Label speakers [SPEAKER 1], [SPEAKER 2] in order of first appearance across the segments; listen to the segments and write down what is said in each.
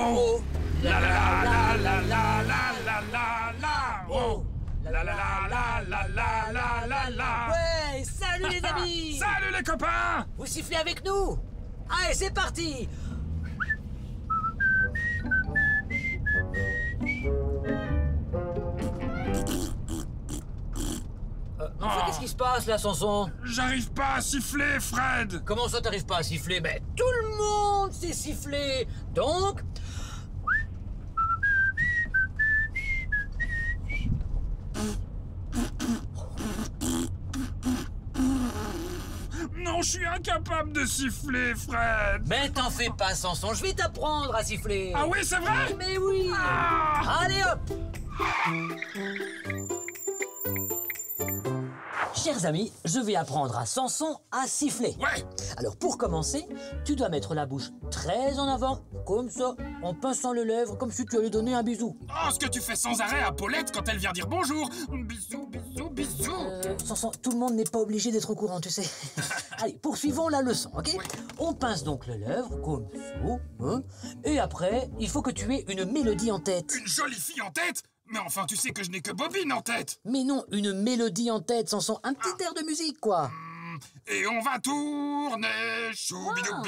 [SPEAKER 1] Oh La la la la la la la la la Oh La la la la la la la la la
[SPEAKER 2] Ouais, salut les amis.
[SPEAKER 1] Salut les copains.
[SPEAKER 2] Vous sifflez avec nous. Allez, c'est parti. Euh, enfin, qu'est-ce qui se passe là, Sanson?
[SPEAKER 1] J'arrive pas à siffler, Fred.
[SPEAKER 2] Comment ça t'arrives pas à siffler? Mais tout le monde sait siffler Donc...
[SPEAKER 1] Je suis incapable de siffler, Fred.
[SPEAKER 2] Mais t'en fais pas, Sanson, je vais t'apprendre à siffler.
[SPEAKER 1] Ah oui, c'est vrai?
[SPEAKER 2] Mais oui.
[SPEAKER 1] Ah.
[SPEAKER 2] Allez hop. Chers amis, je vais apprendre à Samson à siffler.
[SPEAKER 1] Ouais.
[SPEAKER 2] Alors pour commencer, tu dois mettre la bouche très en avant, comme ça, en pinçant les lèvres, comme si tu allais donner un bisou.
[SPEAKER 1] Oh, ce que tu fais sans arrêt à Paulette quand elle vient dire bonjour. Bisous, bisous, bisous
[SPEAKER 2] Euh, Samson, tout le monde n'est pas obligé d'être au courant, tu sais. Allez, poursuivons la leçon, ok
[SPEAKER 1] Oui.
[SPEAKER 2] On pince donc les lèvres, comme ça, hein, et après, il faut que tu aies une mélodie en tête.
[SPEAKER 1] Une jolie fille en tête Mais enfin, tu sais que je n'ai que Bobine en tête
[SPEAKER 2] Mais non, une mélodie en tête, Samson, un petit air de musique, quoi.
[SPEAKER 1] Et on va tourner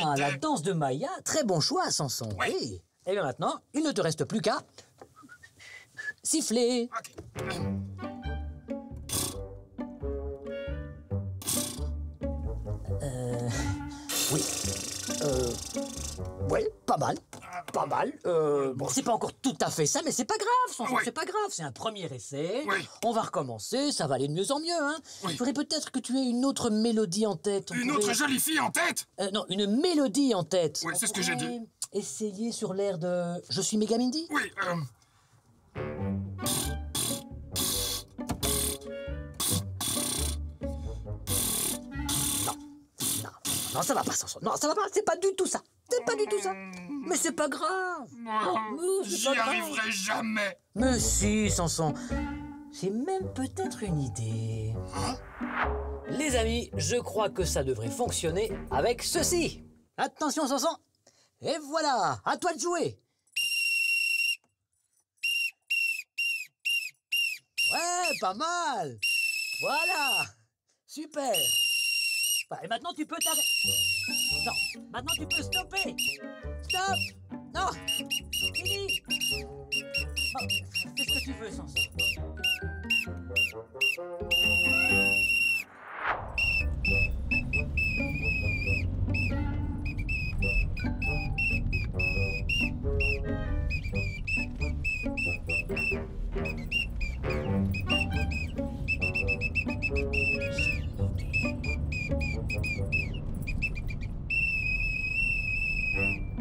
[SPEAKER 2] Ah, la danse de Maya, très bon choix, Samson.
[SPEAKER 1] Ouais.
[SPEAKER 2] Oui. Et bien maintenant, il ne te reste plus qu'à siffler. Oui. Euh. Ouais, pas mal. Pas mal. Euh, bon, c'est pas encore tout à fait ça, mais c'est pas grave, Samson,
[SPEAKER 1] Oui.
[SPEAKER 2] c'est pas grave. C'est un premier essai.
[SPEAKER 1] Oui.
[SPEAKER 2] On va recommencer, ça va aller de mieux en mieux, hein.
[SPEAKER 1] Oui.
[SPEAKER 2] Il faudrait peut-être que tu aies une autre mélodie en tête. On
[SPEAKER 1] Une
[SPEAKER 2] pourrait-
[SPEAKER 1] autre jolie fille en tête?
[SPEAKER 2] Euh, non, une mélodie en tête.
[SPEAKER 1] Oui, c'est ce que j'ai dit.
[SPEAKER 2] Essayer sur l'air de Je suis Megamindy
[SPEAKER 1] Oui, euh...
[SPEAKER 2] Non, ça va pas, Samson. Non, ça va pas, c'est pas du tout ça. C'est pas du tout ça. Mais c'est pas grave. Oh,
[SPEAKER 1] J'y arriverai jamais
[SPEAKER 2] Mais si, Samson. J'ai même peut-être une idée. Les amis, je crois que ça devrait fonctionner avec ceci. Attention, Samson. Et voilà, à toi de jouer. Ouais, pas mal. Voilà. Super pas. Et maintenant, tu peux t'arrêter. Non, maintenant, tu peux stopper. Stop Non Fini Qu'est-ce que tu veux sans ça Thank